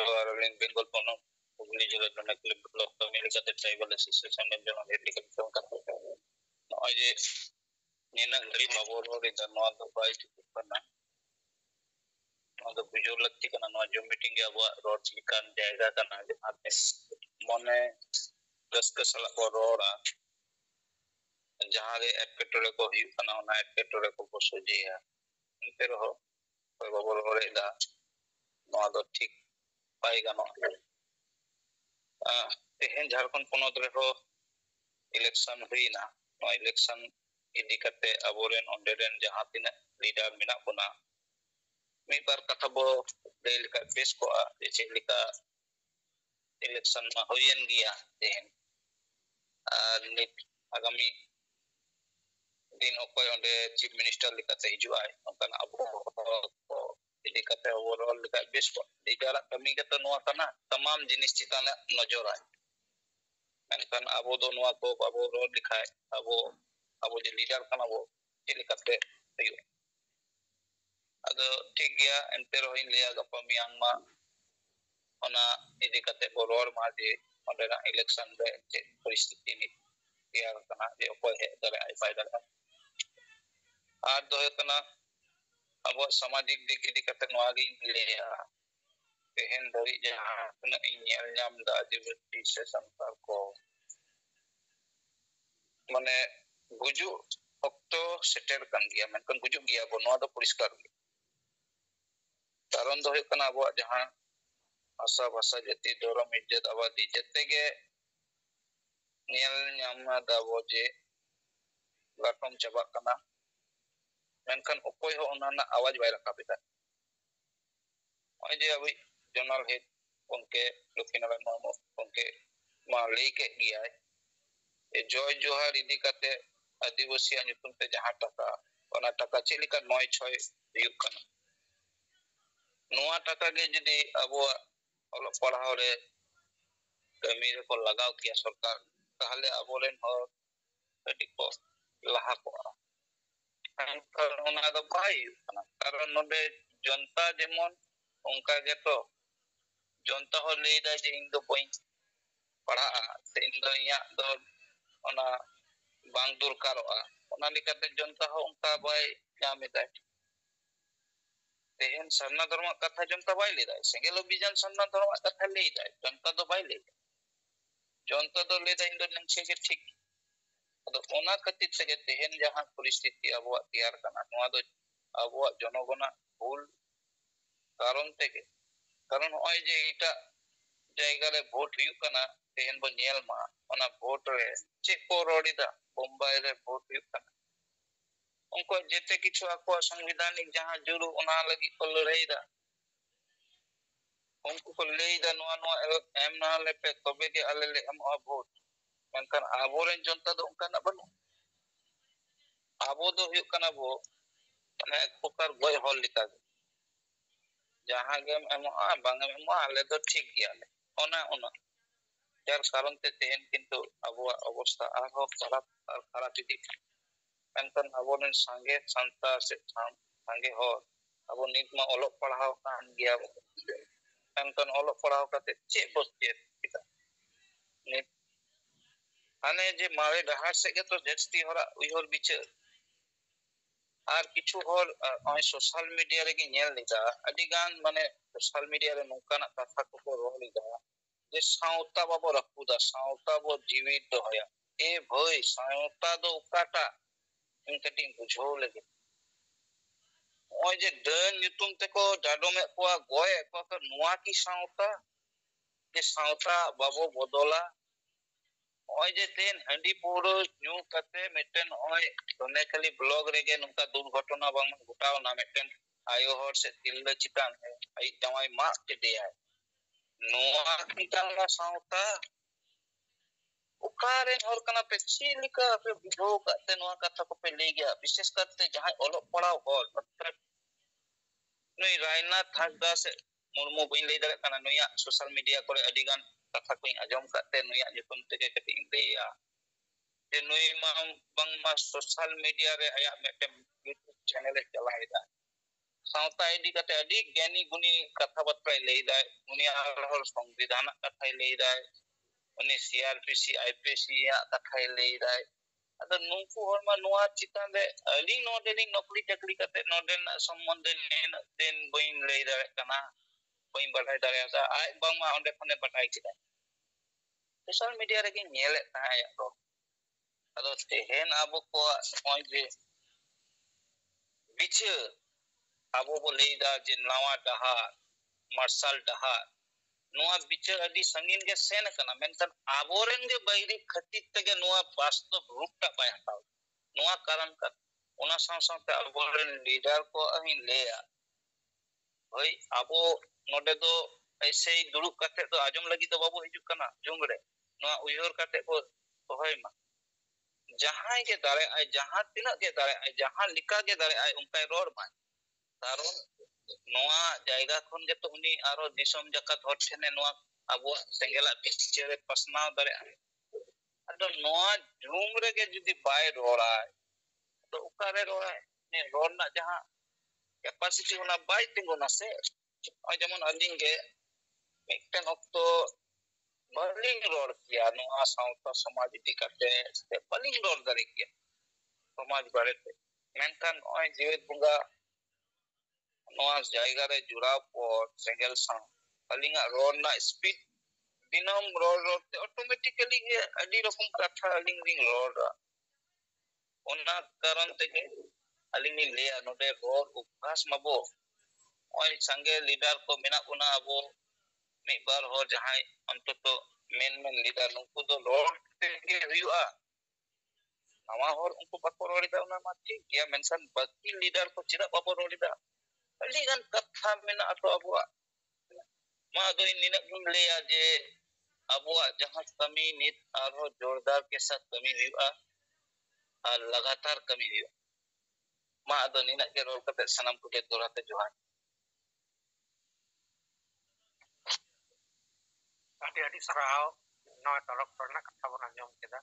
Aralin Bengal Pono, Ugli Jila Donakli Block, America, the Tribal Association, and General Medical Film. ᱱᱚᱜᱼᱚᱭ ᱡᱮ ᱱᱤᱱᱟᱹᱜ ᱜᱷᱟᱹᱲᱤᱡ ᱵᱟᱵᱚ ᱨᱚᱲᱮᱫᱟ ᱱᱚᱣᱟ ᱫᱚ ᱵᱟᱭ ᱴᱷᱤᱠᱚᱜ ᱠᱟᱱᱟ ᱱᱚᱣᱟ ᱫᱚ ᱵᱩᱡᱷᱟᱹᱣ ᱞᱟᱹᱠᱛᱤ ᱠᱟᱱᱟ ᱱᱚᱣᱟ ᱡᱩᱢ ᱢᱤᱴᱤᱝ ᱜᱮ ᱟᱵᱚᱣᱟᱜ ᱨᱚᱲ ᱞᱮᱠᱟᱱ ᱡᱟᱭᱜᱟ ᱠᱟᱱᱟ ᱡᱟᱦᱟᱸᱛᱮ ᱢᱚᱱᱮ ᱨᱟᱹᱥᱠᱟᱹ ᱥᱟᱞᱟᱜ ᱵᱚ ᱨᱚᱲᱟ ᱡᱟᱦᱟᱸ ᱨᱮ ᱮᱴᱠᱮᱴᱚᱬᱮ ᱠᱚ ᱦᱩᱭᱩᱜ ᱠᱟᱱᱟ ᱚᱱᱟ ᱮᱴᱠᱮᱴᱚᱬᱮ ᱠᱚᱵᱚ ᱥᱚᱡᱷᱮᱭᱟ ᱮᱱᱛᱮ ᱨᱮᱦᱚᱸ ᱚᱠᱚᱭ ᱵᱟᱵᱚ ᱨᱚᱲᱮᱫᱟ ᱱᱚᱣᱟ ᱫᱚ ᱴᱷᱤᱠ Kan, ah, election mahoyen gya den agami din okoy onde chief minister likate hijuai onkan abu ᱤᱫᱤ ᱠᱟᱛᱮ ᱳᱵᱷᱟᱨᱚᱞ ᱞᱮᱠᱷᱟᱡ ᱵᱮᱥ ᱠᱚᱜ ᱮᱴᱟᱜᱟᱜ ᱠᱟᱹᱢᱤ ᱠᱟᱛᱮ ᱱᱚᱣᱟ ᱠᱟᱱᱟ ᱛᱟᱢᱟᱢ জিনিস ᱪᱮᱛᱟᱱ ᱨᱮ ᱱᱚᱡᱚᱨᱟᱭ ᱢᱮᱱᱠᱷᱟᱱ ᱟᱵᱚ ᱫᱚ ᱱᱚᱣᱟ ᱠᱚ ᱵᱟᱵᱚ ᱨᱚᱲ ᱞᱮᱠᱷᱟᱡ ᱟᱵᱚ ᱟᱵᱚ ᱡᱮ ᱞᱤᱰᱟᱨ ᱠᱟᱱᱟ ᱵᱚ ᱪᱮᱫ ᱞᱮᱠᱟᱛᱮ ᱦᱩᱭᱩᱜ ᱟᱫᱚ ᱴᱷᱤᱠ ᱜᱮᱭᱟ ᱮᱱᱛᱮ ᱨᱮᱦᱚᱸᱧ ᱞᱟᱹᱭᱟ ᱜᱟᱯᱟ ᱢᱮᱭᱟᱝ ᱢᱟ ᱚᱱᱟ ᱤᱫᱤ ᱠᱟᱛᱮ ᱵᱚ ᱨᱚᱲ ᱢᱟ ᱡᱮ ᱚᱸᱰᱮᱱᱟᱜ ᱤᱞᱮᱠᱥᱚᱱ ᱨᱮ ᱪᱮᱫ ᱯᱚᱨᱤᱥᱛᱷᱤᱛᱤ ᱛᱮᱭᱟᱨ ᱠᱟᱱᱟ ᱡᱮ ᱚᱠᱚᱭ ᱦᱮᱡ ᱫᱟᱲᱮᱭᱟᱜᱼᱟᱭ ᱵᱟᱭ ᱫᱟᱲᱮᱭᱟᱜᱼᱟ ᱟᱨ ᱫᱚ ᱦᱩᱭᱩᱜ ᱠᱟᱱᱟ abo samadik dik dik katen wagi leya tehen dari jahat na inyal nyam da di bukti se sampar ko mane guju okto seter kan gya men kan guju gya bo noa do polis kar gya taron do hiu kan asa basa jati dorom ijat abadi jate ge nyal nyam na da bo cebak kena. ᱢᱮᱱᱠᱷᱟᱱ ᱚᱠᱚᱭ ᱦᱚᱸ ᱚᱱᱟ ᱨᱮᱱᱟᱜ ᱟᱣᱟᱡ ᱵᱟᱭ ᱨᱟᱠᱟᱵ ᱮᱫᱟ ᱱᱚᱜᱼᱚᱭ ᱡᱮ ᱟᱵᱚᱭᱤᱡ ᱡᱚᱱᱟᱞ ᱦᱮᱰ ᱜᱚᱢᱠᱮ ᱞᱚᱠᱠᱷᱤᱱᱟᱨᱟᱭᱚᱱ ᱢᱩᱨᱢᱩ ᱜᱚᱢᱠᱮ ᱢᱟ ᱞᱟᱹᱭ ᱠᱮᱫ ᱜᱮᱭᱟᱭ জয় জোহার ইদি কাতে আদিবাসীয়া নিপুণ তে যাহা টাকা অনা টাকা চেᱫ ᱞᱮᱠᱟ নয় ছয় ᱦᱩᱭᱩᱜ ᱠᱟᱱᱟ ᱱᱚᱣᱟ ᱴᱟᱠᱟ ᱜᱮ ᱡᱩᱫᱤ ᱟᱵᱚᱣᱟᱜ ᱚᱞᱚᱜ ᱯᱟᱲᱦᱟᱣ ᱨᱮ ᱠᱟᱹᱢᱤ ᱨᱮᱠᱚ ᱞᱟᱜᱟᱣ ᱠᱮᱭᱟ ᱥᱚᱨᱠᱟᱨ ᱛᱟᱦᱞᱮ ᱟᱵᱚᱨᱮᱱ ᱦᱚᱲ ᱟᱹᱰᱤ ᱠᱚ ᱞᱟᱦᱟ ᱠᱚᱜᱼᱟ ᱮᱱᱠᱷᱟᱱ ᱚᱱᱟ ᱫᱚ ᱵᱟᱭ ᱦᱩᱭᱩᱜ ᱠᱟᱱᱟ ᱠᱟᱨᱚᱱ ᱱᱚᱰᱮ ᱡᱚᱱᱛᱟ ᱡᱮᱢᱚᱱ ᱚᱱᱠᱟ ᱜᱮᱛᱚ ᱡᱚᱱᱛᱟ ᱦᱚᱸ ᱞᱟᱹᱭᱫᱟ ᱡᱮ ᱤᱧ ᱫᱚ ᱵᱟᱹᱧ ᱯᱟᱲᱦᱟᱜᱼᱟ ᱥᱮ ᱤᱧ ᱫᱚ ᱤᱧᱟᱹᱜ ᱫᱚ ᱚᱱᱟ ᱵᱟᱝ ᱫᱚᱨᱠᱟᱨᱚᱜᱼᱟ ᱚᱱᱟ ᱞᱮᱠᱟᱛᱮ ᱡᱚᱱᱛᱟ ᱦᱚᱸ ᱚᱱᱠᱟ ᱵᱟᱭ ᱧᱟᱢ ᱮᱫᱟ ᱛᱮᱦᱮᱧ ᱥᱟᱨᱱᱟ ᱫᱷᱚᱨᱢᱟᱜ ᱠᱟᱛᱷᱟ ᱡᱚᱱᱛᱟ ᱵᱟᱭ ᱞᱟᱹᱭᱫᱟ ᱥᱮᱸᱜᱮᱞ ᱚᱵᱷᱤᱡᱟᱱ ᱥᱟᱨᱱᱟ ᱫᱷᱚᱨᱢᱟᱜ ᱠᱟᱛᱷᱟ ᱞᱟᱹᱭᱫᱟ ᱡᱚᱱᱛᱟ ᱫᱚ ᱵᱟᱭ ᱞᱟᱹᱭᱫᱟ ᱡᱚᱱᱛᱟ ᱫᱚ ᱞᱟᱹᱭᱫᱟ ᱤᱧ ᱫᱚ ᱱᱤᱝᱠᱟᱹ ᱜᱮ ᱴᱷᱤᱠ ᱟᱫᱚ ᱚᱱᱟ ᱠᱷᱟᱹᱛᱤᱨ ᱛᱮᱜᱮ ᱛᱮᱦᱮᱧ ᱡᱟᱦᱟᱸ ᱯᱚᱨᱤᱥᱛᱷᱤᱛᱤ ᱟᱵᱚᱣᱟᱜ ᱛᱮᱭᱟᱨ ᱠᱟᱱᱟ ᱱᱚᱣᱟ ᱫᱚ ᱟᱵᱚᱣᱟᱜ ᱡᱚᱱᱚᱜᱚᱱᱟᱜ ᱵᱷᱩᱞ ᱠᱟᱨᱚᱱ ᱛᱮᱜᱮ ᱠᱟᱨᱚᱱ ᱱᱚᱜᱼᱚᱭ ᱡᱮ ᱮᱴᱟᱜ ᱡᱟᱭᱜᱟ ᱨᱮ ᱵᱷᱳᱴ ᱦᱩᱭᱩᱜ ᱠᱟᱱᱟ ᱛᱮᱦᱮᱧ ᱵᱚ ᱧᱮᱞ ᱢᱟ ᱚᱱᱟ ᱵᱷᱳᱴ ᱨᱮ ᱪᱮᱫ ᱠᱚ ᱨᱚᱲ ᱮᱫᱟ ᱵᱳᱢᱵᱟᱭ ᱨᱮ ᱵᱷᱳᱴ ᱦᱩᱭᱩᱜ ᱠᱟᱱᱟ ᱩᱱᱠᱩᱣᱟᱜ ᱡᱮᱛᱮ ᱠᱤᱪᱷᱩ ᱟᱠᱚᱣᱟᱜ ᱥᱚᱝᱵᱤᱫᱷᱟᱱᱤᱠ ᱡᱟᱦᱟᱸ ᱡᱩᱨᱩ ᱚᱱᱟ ᱞᱟᱹᱜᱤᱫ ᱠᱚ ᱞᱟᱹᱲᱦᱟᱹᱭᱫᱟ ᱩᱱᱠᱩ ᱠᱚ ᱞᱟᱹᱭᱫᱟ ᱱᱚᱣᱟ ᱱᱚᱣᱟ ᱮᱢ ᱱᱟᱞᱮ ᱯᱮ ᱛᱚᱵᱮ ᱜᱮ ᱟᱞᱮ ᱞᱮ ᱮᱢᱚᱜᱼᱟ ᱵᱷᱳᱴ ᱢᱮᱱᱠᱷᱟᱱ ᱟᱵᱚᱨᱮᱱ ᱡᱚᱱᱛᱟ ᱫᱚ ᱚᱱᱠᱟᱱᱟᱜ ᱵᱟᱹᱱᱩᱜ ᱟᱵᱚ ᱫᱚ ᱦᱩᱭᱩᱜ ᱠᱟᱱᱟ ᱵᱚ ᱢᱟᱱᱮ ᱮᱠ ᱯᱨᱚᱠᱟᱨ ᱜᱚᱡ ᱦᱚᱲ ᱞᱮᱠᱟᱜᱮ ᱡᱟᱦᱟᱸ ᱜᱮᱢ ᱮᱢᱚᱜᱼᱟ ᱵᱟᱝᱮᱢ ᱮᱢᱚᱜᱼᱟ ᱟᱞᱮ ᱫᱚ ᱴᱷᱤᱠ ᱜᱮᱭᱟᱞᱮ ᱚᱱᱟ ᱚᱱᱟ ᱡᱟᱨ ᱠᱟᱨᱚᱱ ᱛᱮ ᱛᱮᱦᱮᱧ ᱠᱤᱱᱛᱩ ᱟᱵᱚᱣᱟᱜ ᱚᱵᱚᱥᱛᱷᱟ ᱟᱨᱦᱚᱸ ᱠᱷᱟᱨᱟᱯ ᱟᱨ ᱠᱷᱟᱨᱟᱯ ᱤᱫᱤᱜ ᱠᱟᱱᱟ ᱢᱮᱱᱠᱷᱟᱱ ᱟᱵᱚᱨᱮᱱ ᱥᱟᱸᱜᱮ ᱥᱟᱱᱛᱟᱲ ᱥᱮ ᱥᱟᱸᱜᱮ ᱦᱚᱲ ᱟᱵᱚ ᱱᱤᱛ ᱢᱟ ᱚᱞᱚᱜ ᱯᱟᱲᱦᱟᱣ ᱠᱟᱱ ᱜᱮᱭᱟ ᱵᱚ ᱢᱮᱱᱠᱷᱟᱱ ᱚᱞᱚᱜ ᱯᱟᱲᱦᱟᱣ ᱠᱟᱛᱮ ᱪᱮᱫ ᱵᱚ ᱪᱮᱫ ᱠᱮᱫᱟ ᱱᱤᱛ ᱦᱟᱱᱮ ᱡᱮ ᱢᱟᱨᱮ ᱰᱟᱦᱟᱨ ᱥᱮᱫ ᱜᱮᱛᱚ ᱡᱟᱹᱥᱛᱤ ᱦᱚᱲᱟᱜ ᱩᱭᱦᱟᱹᱨ ᱵᱤᱪᱟᱹᱨ ᱟᱨ ᱠᱤᱪᱷᱩ ᱦᱚᱲ ᱱᱚᱜᱼᱚᱭ ᱥᱳᱥᱟᱞ ᱢᱤᱰᱤᱭᱟ ᱨᱮᱜᱮ ᱧᱮᱞ ᱞᱮᱫᱟ ᱟᱹᱰᱤ ᱜᱟᱱ ᱢᱟᱱᱮ ᱥᱳᱥᱟᱞ ᱢᱤᱰᱤᱭᱟ ᱨᱮ ᱱᱚᱝᱠᱟᱱᱟᱜ ᱠᱟᱛᱷᱟ ᱠᱚᱠᱚ ᱨᱚᱲ ᱮᱫᱟ ᱡᱮ ᱥᱟᱶᱛᱟ ᱵᱟᱵᱚ ᱨᱟᱹᱯᱩᱫᱟ ᱥᱟᱶᱛᱟ ᱵᱚ ᱡᱤᱣᱤᱫ ᱫᱚᱦᱚᱭᱟ ᱮ ᱵᱷᱟᱹᱭ ᱥᱟᱶᱛᱟ ᱫᱚ ᱚᱠᱟᱴᱟᱜ ᱤᱧ ᱠᱟᱹᱴᱤᱡ ᱵᱩᱡᱷᱟᱹᱣ ᱞᱟᱹᱜᱤᱫ ᱱᱚᱜᱼᱚᱭ ᱡᱮ ᱰᱟᱹᱱ ᱧᱩᱛᱩᱢ ᱛᱮᱠᱚ ᱰᱟᱰᱚᱢᱮᱫ ᱠᱚᱣᱟ ᱜᱚᱡ ᱠᱚᱣᱟ ᱱᱚᱣᱟ ᱠᱤ ᱥᱟᱶᱛᱟ ᱡᱮ ᱥᱟᱶᱛᱟ ᱵᱟᱵᱚ ᱵᱚᱫᱚᱞᱟ ᱱᱚᱜᱼᱚᱭ ᱡᱮ ᱛᱮᱦᱮᱧ ᱦᱟᱺᱰᱤ ᱯᱟᱹᱣᱨᱟᱹ ᱧᱩ ᱠᱟᱛᱮ ᱢᱤᱫᱴᱮᱱ ᱱᱚᱜᱼᱚᱭ ᱫᱚᱢᱮ ᱠᱷᱟᱹᱞᱤ ᱵᱞᱚᱜ ᱨᱮᱜᱮ ᱱᱚᱝᱠᱟ ᱫᱩᱨᱜᱷᱚᱴᱚᱱᱟ ᱵᱟᱝ ᱜᱷᱚᱴᱟᱣᱱᱟ ᱢᱤᱫᱴᱮᱱ ᱟᱭᱳ ᱦᱚᱲ ᱥᱮ ᱛᱤᱨᱞᱟᱹ ᱪᱮᱛᱟᱱ ᱟᱭᱤᱡ ᱡᱟᱶᱟᱭ ᱢᱟᱜ ᱠᱮᱫᱮᱭᱟᱭ ᱱᱚᱣᱟ ᱠᱤ ᱠᱟᱱᱟ ᱥᱟᱶᱛᱟ ᱚᱠᱟᱨᱮᱱ ᱦᱚᱲ ᱠᱟᱱᱟ ᱯᱮ ᱪᱮᱫ ᱞᱮᱠᱟ ᱯᱮ ᱵᱩᱡᱷᱟᱹᱣ ᱠᱟᱜ ᱛᱮ ᱱᱚᱣᱟ ᱠᱟᱛᱷᱟ ᱠᱚᱯᱮ ᱞᱟᱹᱭ ᱜᱮᱭᱟ ᱵᱤᱥᱮᱥ ᱠᱟᱨᱛᱮ ᱡᱟᱦᱟᱸᱭ ᱚᱞᱚᱜ ᱯᱟᱲᱦᱟᱣ ᱦᱚᱲ ᱱᱩᱭ ᱨᱟᱭᱱᱟᱛᱷ ᱦᱟᱸᱥᱫᱟ ᱥᱮ ᱢᱩᱨᱢᱩ ᱵᱟᱹᱧ ᱞᱟᱹᱭ ᱫᱟᱲᱮᱭᱟᱜ ᱠᱟᱱᱟ ᱱᱩᱭᱟᱜ ᱥᱳᱥᱟᱞ ᱢᱤᱰᱤᱭᱟ ᱠᱚᱨᱮ ᱟᱹᱰᱤ ᱜᱟᱱ ᱠᱟᱛᱷᱟ ᱠᱚᱧ ᱟᱸᱡᱚᱢ ᱠᱟᱜ ᱛᱮ ᱱᱩᱭᱟᱜ ᱧᱩᱛᱩᱢ ᱛᱮᱜᱮ ᱠᱟᱹᱴᱤᱡ ᱤᱧ ᱞᱟᱹᱭᱟ ᱡᱮ ᱱᱩᱭ ᱢᱟ ᱵᱟᱝᱢᱟ ᱥᱳᱥᱟᱞ ᱢᱤᱰᱤᱭᱟ ᱨᱮ ᱟᱭᱟᱜ ᱢᱤᱫᱴᱮᱱ ᱤᱭᱩᱴᱩᱵ ᱪᱮᱱᱮᱞᱮ ᱪᱟᱞᱟᱣᱮᱫᱟ ᱥᱟᱶᱛᱟ ᱤᱫᱤ ᱠᱟᱛᱮ ᱟᱹᱰᱤ ᱜᱮᱱᱤ ᱜᱩᱱᱤ ᱠᱟᱛᱷᱟ ᱵᱟᱛᱨᱟᱭ ᱞᱟᱹᱭᱫᱟᱭ ᱩᱱᱤ ᱟᱨᱦᱚᱸ ᱥᱚᱝᱵᱤᱫᱷᱟᱱᱟᱜ ᱠᱟᱛᱷᱟᱭ ᱞᱟᱹᱭᱫᱟᱭ ᱩᱱᱤ সিআরপিসি আইপিসিয়াᱜ কথাই ᱞᱟᱹᱭᱫᱟᱭ ᱟᱫᱚ ᱱᱩᱠᱩ ᱦᱚᱲ ᱢᱟ ᱱᱚᱣᱟ ᱪᱮᱛᱟᱱ ᱨᱮ ᱟᱹᱞᱤᱧ ᱱᱚᱰᱮ ᱞᱤᱧ ᱱᱚᱠᱨᱤ ᱪᱟᱹᱠᱨᱤ ᱠᱟᱛᱮ ᱱᱚᱰᱮᱱᱟᱜ ᱥᱚᱢᱵᱚᱱᱫᱷᱮ ᱱᱤᱱᱟᱹᱜ ᱫᱤᱱ ᱵᱟᱹᱧ ᱞᱟᱹᱭ ᱫᱟᱲᱮᱭᱟᱜ ᱠᱟᱱᱟ ᱵᱟᱹᱧ ᱵᱟᱰᱟᱭ ᱫᱟᱲᱮᱭᱟᱫᱟ ᱟᱡ ᱵᱟᱝᱢᱟ ᱚᱸᱰᱮ ᱠᱷᱚᱱᱮ ᱵᱟᱰᱟᱭ ᱠᱮᱫᱟ ᱥᱳᱥᱟᱞ ᱢᱤᱰᱤᱭᱟ ᱨᱮᱜᱮᱧ ᱧᱮᱞᱮᱫ ᱛᱟᱦᱮᱸ ᱟᱭᱟᱜ ᱫᱚ ᱟᱫᱚ ᱛᱮᱦᱮᱱ ᱟᱵᱚ ᱠᱚᱣᱟᱜ ᱱᱚᱜᱼᱚᱭ ᱡᱮ ᱵᱤᱪᱟᱹᱨ ᱟᱵᱚ ᱵᱚ ᱞᱟᱹᱭᱫᱟ ᱡᱮ ᱱᱟᱣᱟ ᱰᱟᱦᱟᱨ ᱢᱟᱨᱥᱟᱞ ᱰᱟᱦᱟर ᱱᱚᱣᱟ ᱵᱤᱪᱟᱹᱨ ᱟᱹᱰᱤ ᱥᱟᱺᱜᱤᱧ ᱜᱮ ᱥᱮᱱ ᱟᱠᱟᱱᱟ ᱢᱮᱱᱠᱷᱟᱱ ᱟᱵᱚᱨᱮᱱ ᱜᱮ ᱵᱟᱭᱨᱤ ᱠᱷᱟᱹᱛᱤᱨ ᱛᱮᱜᱮ ᱱᱚᱣᱟ ᱵᱟᱥᱛᱚᱵ ᱨᱩᱯᱴᱟᱜ ᱵᱟᱭ ᱦᱟᱛᱟᱣ ᱱᱚᱣᱟ ᱠᱟᱨᱚᱱ ᱠᱟᱱᱟ ᱚᱱᱟ ᱥᱟᱶ ᱥᱟᱶᱛᱮ ᱟᱵᱚᱨᱮᱱ ᱞᱤᱰᱟᱨ ᱠᱚᱣᱟᱜ ᱦᱚᱸᱧ ᱞᱟᱹᱭᱟ ᱦᱳᱭ ᱟᱵᱚ ᱱᱚᱰᱮ ᱫᱚ ᱮᱥᱮ ᱫᱩᱲᱩᱵ ᱠᱟᱛᱮ ᱫᱚ ᱟᱸᱡᱚᱢ ᱞᱟᱹᱜᱤᱫ ᱫᱚ ᱵᱟᱵᱚ ᱦᱤᱡᱩᱜ ᱠᱟᱱᱟ ᱡᱩᱢ ᱨᱮ ᱱᱚᱣᱟ ᱩᱭᱦᱟᱹᱨ ᱠᱟᱛᱮ ᱵᱚ ᱫᱚᱦᱚᱭ ᱢᱟ ᱡᱟᱦᱟᱸᱭ ᱜᱮ ᱫᱟᱲᱮᱭᱟᱜᱼᱟᱭ ᱡᱟᱦᱟᱸ ᱛᱤᱱᱟᱹᱜ ᱜᱮ ᱫᱟᱲᱮᱭᱟᱜᱼᱟᱭ ᱡᱟᱦᱟᱸ ᱞᱮᱠᱟ ᱜᱮ ᱫᱟᱲᱮᱭᱟᱜᱼᱟᱭ ᱚᱱᱠᱟᱭ ᱨᱚᱲ ᱢᱟᱭ ᱠᱟᱨᱚᱱ ᱱᱚᱣᱟ ᱡᱟᱭᱜᱟ ᱠᱷᱚᱱ ᱜᱮᱛᱚ ᱩᱱᱤ ᱟᱨᱚ ᱫᱤᱥᱚᱢ ᱡᱟᱠᱟᱛ ᱦᱚᱲ ᱴᱷᱮᱱᱮ ᱱᱚᱣᱟ ᱟᱵᱚᱣᱟᱜ ᱥᱮᱸᱜᱮᱞᱟᱜ ᱯᱤᱠᱪᱟᱨᱮ ᱯᱟᱥᱱᱟᱣ ᱫᱟᱲᱮᱭᱟᱜᱼᱟ ᱟᱫᱚ ᱱᱚᱣᱟ ᱡᱩᱢ ᱨᱮᱜᱮ ᱡᱩᱫᱤ ᱵᱟᱭ ᱨᱚᱲᱟᱭ ᱛᱚ ᱚᱠᱟᱨᱮ ᱨᱚᱲᱟᱭ ᱨᱚᱲ ᱨᱮᱱᱟᱜ ᱡᱟᱦᱟᱸ ᱠᱮᱯᱟᱥᱤᱴᱤ ᱚᱱᱟ ᱵᱟᱭ ᱛᱤᱸᱜᱩᱱᱟ ᱥᱮ ᱱᱚᱜᱼᱚᱭ ᱡᱮᱢᱚᱱ ᱟᱹᱞᱤᱧ ᱜᱮ ᱢᱤᱫᱴᱮᱱ ᱚᱠᱛᱚ ᱵᱟᱹᱞᱤᱧ ᱨᱚᱲ ᱠᱮᱭᱟ ᱱᱚᱣᱟ ᱥᱟᱶᱛᱟ ᱥᱚᱢᱟᱡᱽ ᱤᱫᱤ ᱠᱟᱛᱮ ᱥᱮ ᱵᱟᱹᱞᱤᱧ ᱨᱚᱲ ᱫᱟᱲᱮ ᱠᱮᱭᱟ ᱥᱚᱢᱟᱡᱽ ᱵᱟᱨᱮᱛᱮ ᱢᱮᱱᱠᱷᱟᱱ ᱱᱚᱜᱼᱚᱭ ᱡᱮᱣᱮᱫ ᱵᱚᱸᱜᱟ ᱱᱚᱣᱟ ᱡᱟᱭᱜᱟ ᱨᱮ ᱡᱚᱲᱟᱣ ᱯᱚᱨ ᱥᱮᱸᱜᱮᱞ ᱥᱟᱶ ᱟᱹᱞᱤᱧᱟᱜ ᱨᱚᱲ ᱨᱮᱱᱟᱜ ᱥᱯᱤᱰ दिनम रोड रोड ते ऑटोमेटिकली ये अडी रकम कथा अलिंग लिंग रोड ओना कारण ते के अलिंग लिंग ले नोडे रोड उपहास मबो संगे लीडर को बार हो जहाँ अंत तो मेन मेन लीडर उनको बाको रहा ठीक गया बाकी लीडर को चेक बाबो रहा कथा मे तो अब नीना लिया जे अब जहाँ कमी नित और जोरदार के साथ कमी लगातार कमी मा नीना के रोल सनाम को दोहराते जोहार ᱟᱹᱰᱤ ᱟᱹᱰᱤ ᱥᱟᱨᱦᱟᱣ ᱱᱚᱣᱟ ᱛᱚᱨᱚᱠ ᱠᱚᱨᱮᱱᱟᱜ ᱠᱟᱛᱷᱟ ᱵᱚᱱ ᱟᱸᱡᱚᱢ ᱠᱮᱫᱟ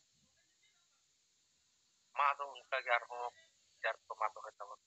ᱢᱟ ᱟᱫᱚ ᱚᱱᱠᱟᱜᱮ ᱟᱨᱦᱚᱸ ᱡᱟᱨ ᱠᱚ ᱢᱟ ᱫᱚᱦᱚᱭ ᱛᱟᱵᱚᱱ ᱯᱮ